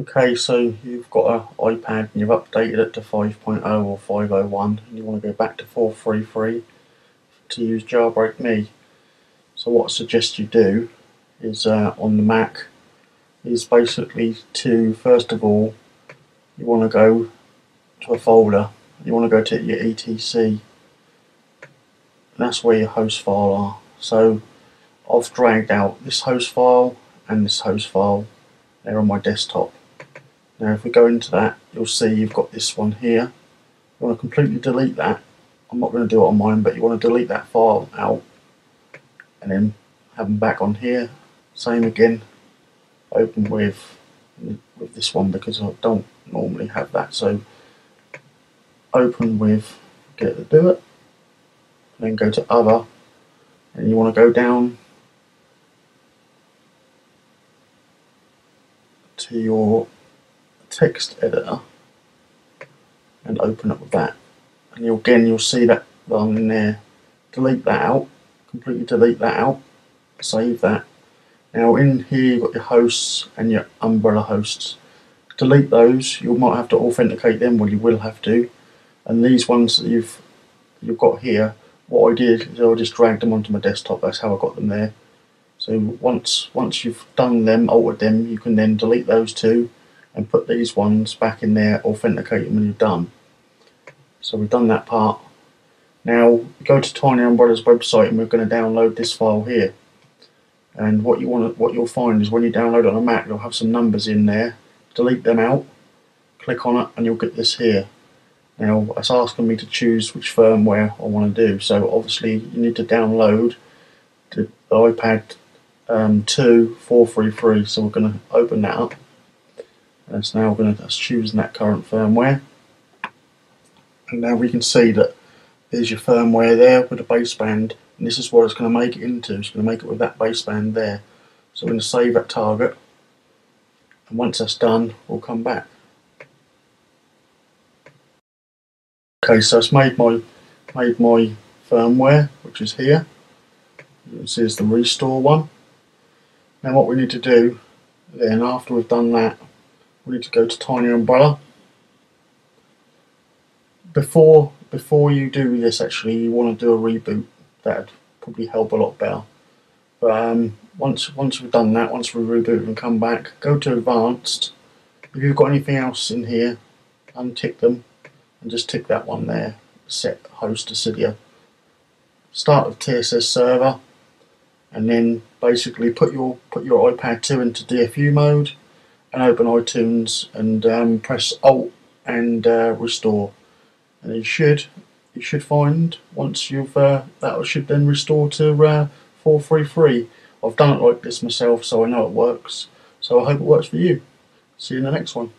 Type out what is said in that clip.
Okay, so you've got an iPad and you've updated it to 5.0 or 501 and you want to go back to 433 to use Jailbreak Me. So what I suggest you do is uh, on the Mac is basically to first of all you want to go to a folder. You want to go to your etc that's where your host file are. So I've dragged out this host file and this host file. They're on my desktop now if we go into that you'll see you've got this one here. You want to completely delete that? I'm not going to do it on mine but you want to delete that file out and then have them back on here. Same again. Open with with this one because I don't normally have that. So open with get to do it. Then go to other. And you want to go down to your text editor and open up that. And you again you'll see that line in there. Delete that out. Completely delete that out. Save that. Now in here you've got your hosts and your umbrella hosts. Delete those, you might have to authenticate them, well you will have to. And these ones that you've you've got here, what I did is I just dragged them onto my desktop, that's how I got them there. So once once you've done them, altered them, you can then delete those two and put these ones back in there, authenticate them when you're done. So we've done that part. Now go to TinyUmbrella's website and we're going to download this file here. And what you want to what you'll find is when you download on a Mac you'll have some numbers in there. Delete them out click on it and you'll get this here. Now it's asking me to choose which firmware I want to do. So obviously you need to download the iPad um, 2 433 so we're going to open that up and it's now going to choose that current firmware and now we can see that there's your firmware there with the baseband and this is what it's going to make it into. It's going to make it with that baseband there. So I'm going to save that target. And once that's done, we'll come back. Okay, so it's made my made my firmware, which is here. You can see it's the restore one. Now what we need to do, then after we've done that, we need to go to TinyUmbrella. Before before you do this actually, you want to do a reboot that'd probably help a lot better. But um, once once we've done that, once we reboot and come back, go to advanced. If you've got anything else in here, untick them and just tick that one there. Set host to Cydia. Start with TSS server, and then basically put your put your iPad 2 into DFU mode, and open iTunes and um, press Alt and uh, restore, and it should you should find once you've uh, that should then restore to uh, 433. I've done it like this myself so I know it works so I hope it works for you. See you in the next one.